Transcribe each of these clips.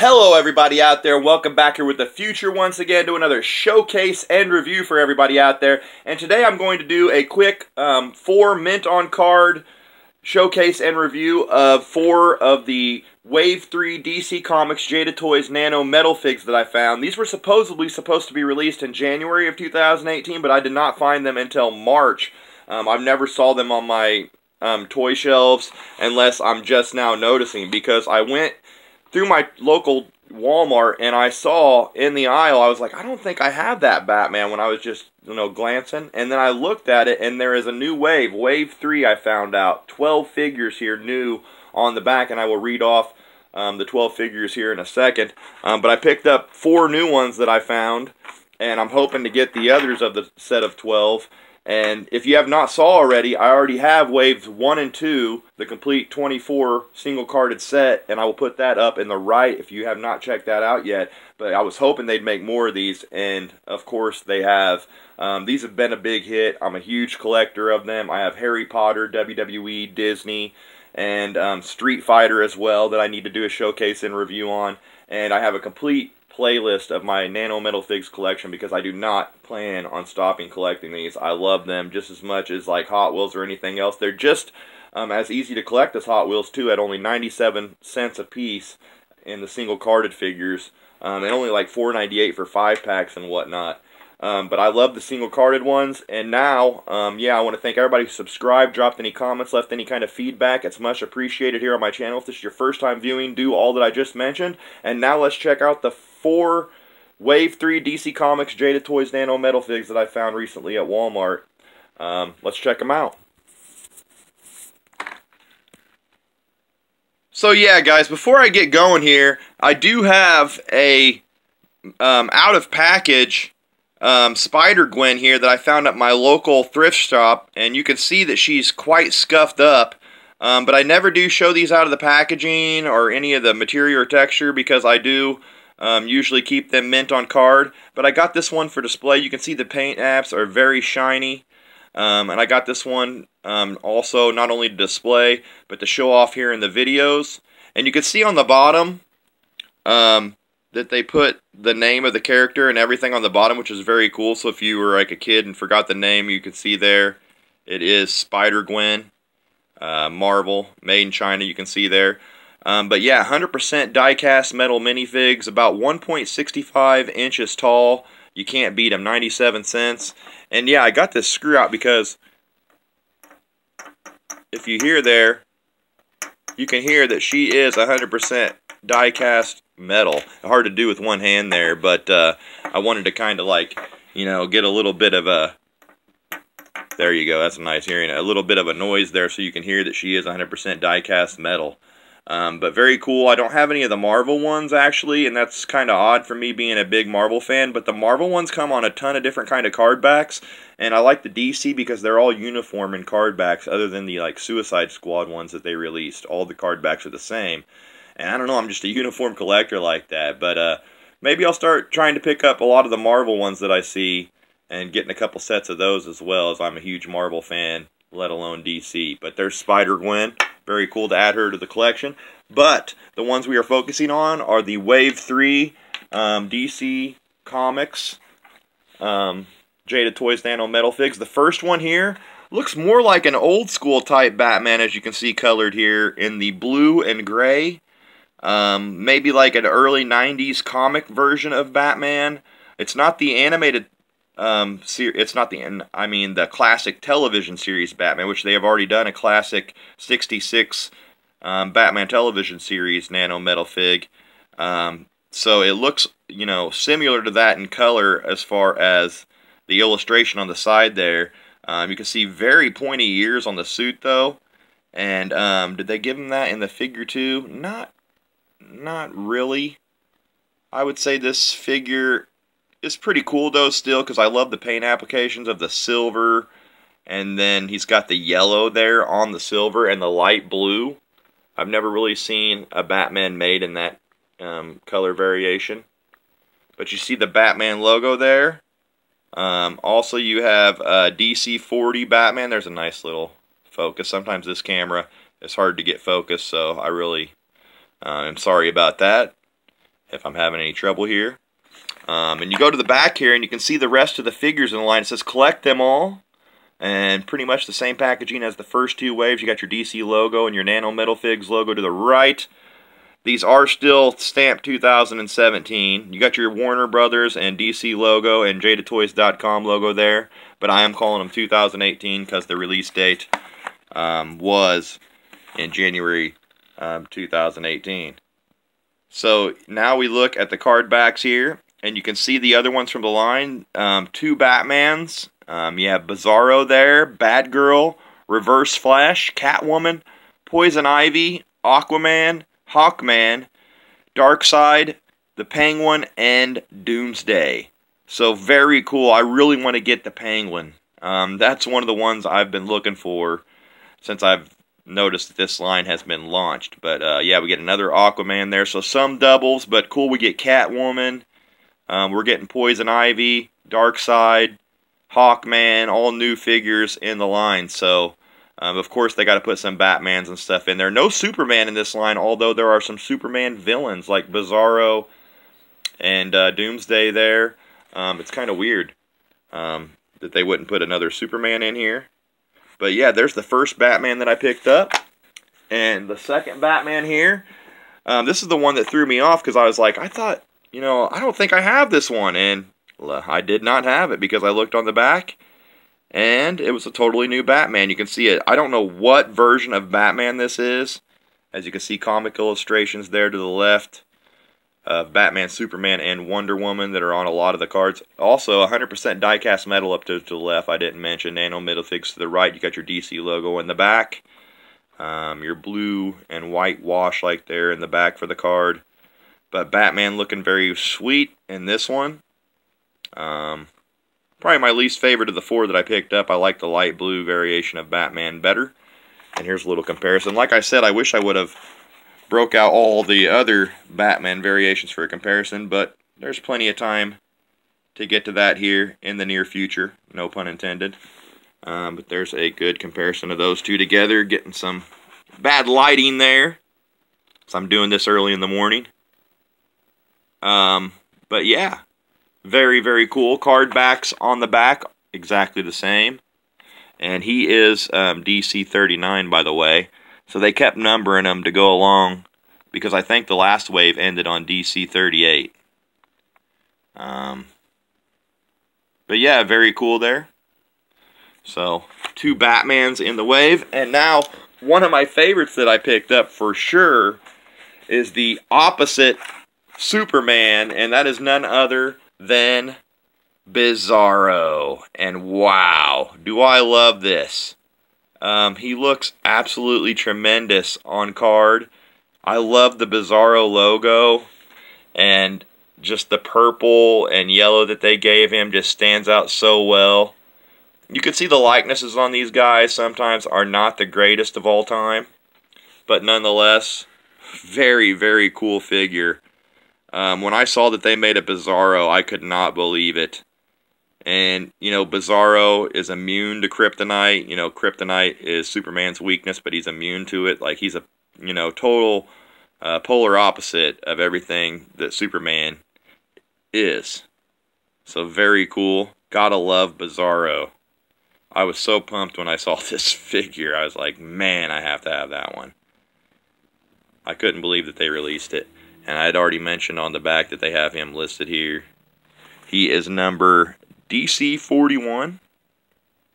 Hello, everybody out there. Welcome back here with the future once again to another showcase and review for everybody out there. And today I'm going to do a quick um, four mint on card showcase and review of four of the Wave 3 DC Comics Jada Toys Nano Metal Figs that I found. These were supposedly supposed to be released in January of 2018, but I did not find them until March. Um, I've never saw them on my um, toy shelves unless I'm just now noticing because I went through my local Walmart and I saw in the aisle, I was like, I don't think I have that Batman when I was just, you know, glancing. And then I looked at it and there is a new wave, Wave 3 I found out. 12 figures here new on the back and I will read off um, the 12 figures here in a second. Um, but I picked up four new ones that I found and I'm hoping to get the others of the set of 12. And if you have not saw already, I already have waves 1 and 2, the complete 24 single carded set, and I will put that up in the right if you have not checked that out yet. But I was hoping they'd make more of these, and of course they have. Um, these have been a big hit. I'm a huge collector of them. I have Harry Potter, WWE, Disney, and um, Street Fighter as well that I need to do a showcase and review on. And I have a complete playlist of my Nano Metal Figs collection because I do not plan on stopping collecting these. I love them just as much as like Hot Wheels or anything else. They're just um, as easy to collect as Hot Wheels too at only 97 cents a piece in the single carded figures um, and only like 4.98 for five packs and whatnot. Um, but I love the single carded ones. And now, um, yeah, I want to thank everybody who subscribed, dropped any comments, left any kind of feedback. It's much appreciated here on my channel. If this is your first time viewing, do all that I just mentioned. And now let's check out the four Wave 3 DC Comics Jada Toys Nano Metal Figs that I found recently at Walmart. Um, let's check them out. So yeah, guys, before I get going here, I do have a um, out of package um, Spider Gwen here that I found at my local thrift shop, and you can see that she's quite scuffed up. Um, but I never do show these out of the packaging or any of the material or texture because I do um, usually keep them mint on card, but I got this one for display. You can see the paint apps are very shiny. Um, and I got this one um, also not only to display, but to show off here in the videos. And you can see on the bottom um, that they put the name of the character and everything on the bottom, which is very cool. So if you were like a kid and forgot the name, you can see there it is Spider-Gwen, uh, Marvel, made in China, you can see there. Um, but yeah, 100% die-cast metal minifigs, about 1.65 inches tall. You can't beat them, 97 cents. And yeah, I got this screw out because if you hear there, you can hear that she is 100% die-cast metal. Hard to do with one hand there, but uh, I wanted to kind of like, you know, get a little bit of a there you go. That's a nice hearing. A little bit of a noise there so you can hear that she is 100% die-cast metal. Um, but very cool. I don't have any of the Marvel ones actually, and that's kind of odd for me being a big Marvel fan. But the Marvel ones come on a ton of different kind of card backs, and I like the DC because they're all uniform in card backs, other than the like Suicide Squad ones that they released. All the card backs are the same, and I don't know. I'm just a uniform collector like that. But uh, maybe I'll start trying to pick up a lot of the Marvel ones that I see, and getting a couple sets of those as well, as I'm a huge Marvel fan, let alone DC. But there's Spider Gwen. Very cool to add her to the collection. But the ones we are focusing on are the Wave 3 um, DC Comics um, Jada Toys Nano Metal Figs. The first one here looks more like an old school type Batman as you can see colored here in the blue and gray. Um, maybe like an early 90s comic version of Batman. It's not the animated um, it's not the end. I mean the classic television series Batman, which they have already done a classic '66 um, Batman television series Nano Metal Fig. Um, so it looks you know similar to that in color as far as the illustration on the side there. Um, you can see very pointy ears on the suit though. And um, did they give him that in the figure too? Not, not really. I would say this figure is pretty cool though still because I love the paint applications of the silver and then he's got the yellow there on the silver and the light blue. I've never really seen a Batman made in that um, color variation. But you see the Batman logo there. Um, also you have uh, DC-40 Batman. There's a nice little focus. Sometimes this camera is hard to get focused so I really uh, am sorry about that. if I'm having any trouble here. Um, and you go to the back here and you can see the rest of the figures in the line. It says collect them all. And pretty much the same packaging as the first two waves. You got your DC logo and your Nano Metal Figs logo to the right. These are still stamped 2017. You got your Warner Brothers and DC logo and JadaToys.com logo there. But I am calling them 2018 because the release date um, was in January um, 2018. So now we look at the card backs here, and you can see the other ones from the line. Um, two Batmans. Um, you have Bizarro there, Batgirl, Reverse Flash, Catwoman, Poison Ivy, Aquaman, Hawkman, Darkseid, the Penguin, and Doomsday. So very cool. I really want to get the Penguin. Um, that's one of the ones I've been looking for since I've noticed this line has been launched. But uh, yeah, we get another Aquaman there. So some doubles, but cool. We get Catwoman. Um, we're getting Poison Ivy, Darkseid, Hawkman, all new figures in the line. So um, of course they got to put some Batmans and stuff in there. No Superman in this line, although there are some Superman villains like Bizarro and uh, Doomsday there. Um, it's kind of weird um, that they wouldn't put another Superman in here. But yeah, there's the first Batman that I picked up. And the second Batman here, um, this is the one that threw me off because I was like, I thought, you know, I don't think I have this one. And I did not have it because I looked on the back and it was a totally new Batman. You can see it. I don't know what version of Batman this is. As you can see, comic illustrations there to the left of Batman, Superman, and Wonder Woman that are on a lot of the cards. Also, 100% die-cast metal up to, to, the left. I didn't mention Nano Metal Figs to the right. You got your DC logo in the back. Um, your blue and white wash like there in the back for the card. But Batman looking very sweet in this one. Um, probably my least favorite of the four that I picked up. I like the light blue variation of Batman better. And here's a little comparison. Like I said, I wish I would have broke out all the other Batman variations for a comparison, but there's plenty of time to get to that here in the near future, no pun intended. Um, but there's a good comparison of those two together, getting some bad lighting there. So I'm doing this early in the morning. Um, but yeah, very, very cool. Card backs on the back, exactly the same. And he is um, DC 39, by the way. So they kept numbering them to go along because I think the last wave ended on DC 38. Um, but yeah, very cool there. So, two Batmans in the wave. And now, one of my favorites that I picked up for sure is the opposite Superman, and that is none other than Bizarro. And wow, do I love this. Um, he looks absolutely tremendous on card. I love the Bizarro logo and just the purple and yellow that they gave him just stands out so well. You can see the likenesses on these guys sometimes are not the greatest of all time, but nonetheless, very, very cool figure. Um, when I saw that they made a Bizarro, I could not believe it. And, you know, Bizarro is immune to kryptonite. You know, kryptonite is Superman's weakness, but he's immune to it. Like, he's a, you know, total uh, polar opposite of everything that Superman is. So, very cool. Gotta love Bizarro. I was so pumped when I saw this figure. I was like, man, I have to have that one. I couldn't believe that they released it. And I had already mentioned on the back that they have him listed here. He is number DC 41.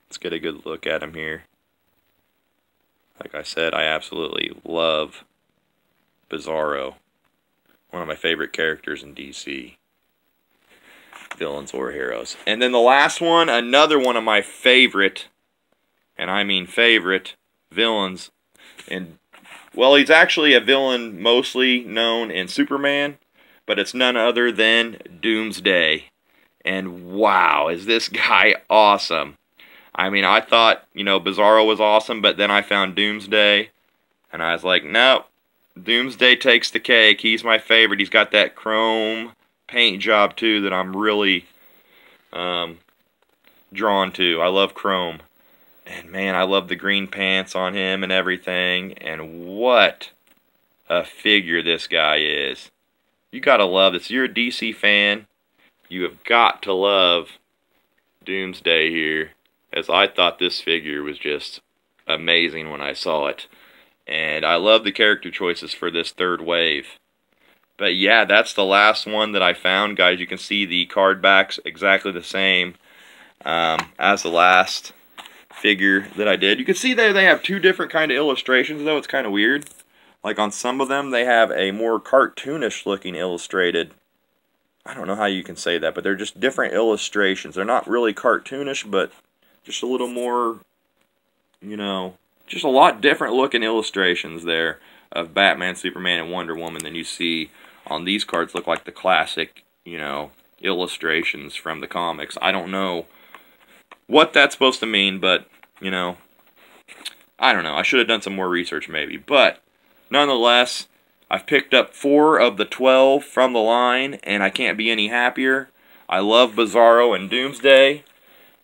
Let's get a good look at him here. Like I said, I absolutely love Bizarro. One of my favorite characters in DC. Villains or heroes. And then the last one, another one of my favorite, and I mean favorite, villains. And, well, he's actually a villain mostly known in Superman, but it's none other than Doomsday. And wow, is this guy awesome. I mean, I thought, you know, Bizarro was awesome, but then I found Doomsday, and I was like, nope, Doomsday takes the cake. He's my favorite. He's got that chrome paint job, too, that I'm really um, drawn to. I love chrome. And, man, I love the green pants on him and everything. And what a figure this guy is. you gotta love this. You're a DC fan. You have got to love Doomsday here, as I thought this figure was just amazing when I saw it. And I love the character choices for this third wave. But yeah, that's the last one that I found, guys. You can see the card backs exactly the same um, as the last figure that I did. You can see there they have two different kind of illustrations, though. It's kind of weird. Like on some of them, they have a more cartoonish looking illustrated. I don't know how you can say that, but they're just different illustrations. They're not really cartoonish, but just a little more, you know, just a lot different looking illustrations there of Batman, Superman, and Wonder Woman than you see on these cards look like the classic, you know, illustrations from the comics. I don't know what that's supposed to mean, but, you know, I don't know. I should have done some more research maybe. But, nonetheless, I've picked up four of the 12 from the line, and I can't be any happier. I love Bizarro and Doomsday.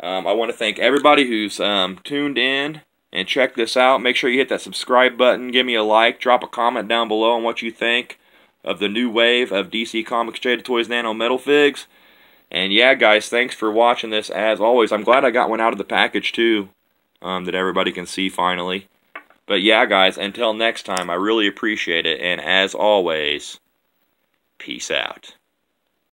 Um, I want to thank everybody who's um, tuned in and checked this out. Make sure you hit that subscribe button, give me a like, drop a comment down below on what you think of the new wave of DC Comics Jada Toys Nano Metal Figs. And yeah, guys, thanks for watching this as always. I'm glad I got one out of the package too, um, that everybody can see finally. But yeah, guys, until next time, I really appreciate it. And as always, peace out.